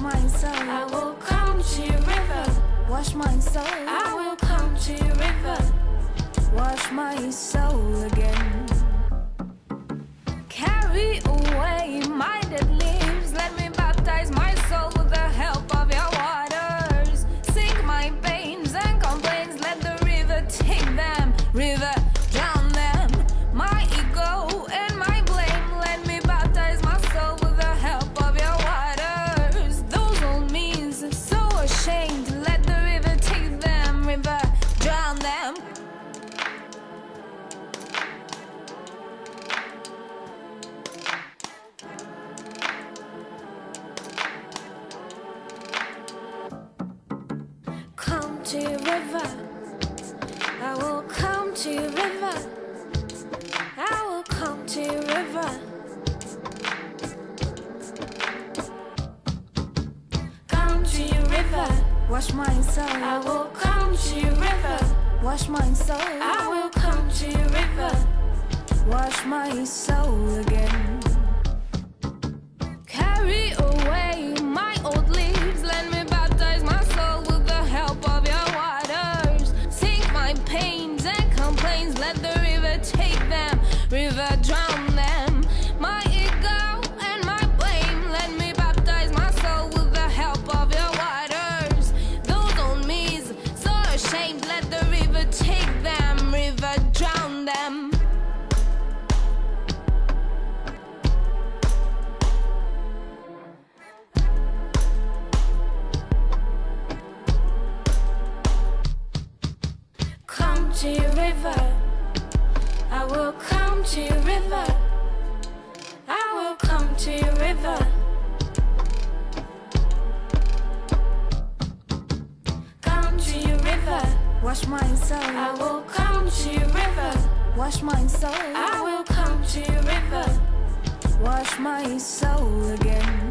my soul. I will come to your river. Wash my soul. I will come to your river. Wash my soul again. Ashamed. Let the river take them. River, drown them. Come to your river. I will come to your river. I will come to your river. Wash my soul. I will come to your river. Wash my soul. I will come to your river. Wash my soul again. Carry away my old leaves. Let me baptize my soul with the help of your waters. Sink my pains and complaints. Let the river take them. River drown to your river. I will come to your river. I will come to your river. Come to your river. Wash my soul. I will come to your river. Wash my soul. I will come to your river. Wash my soul again.